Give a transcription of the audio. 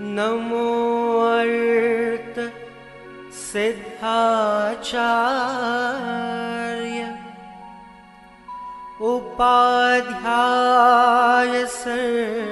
नमो सिद्धाचार्य। उपाध्याय सर्व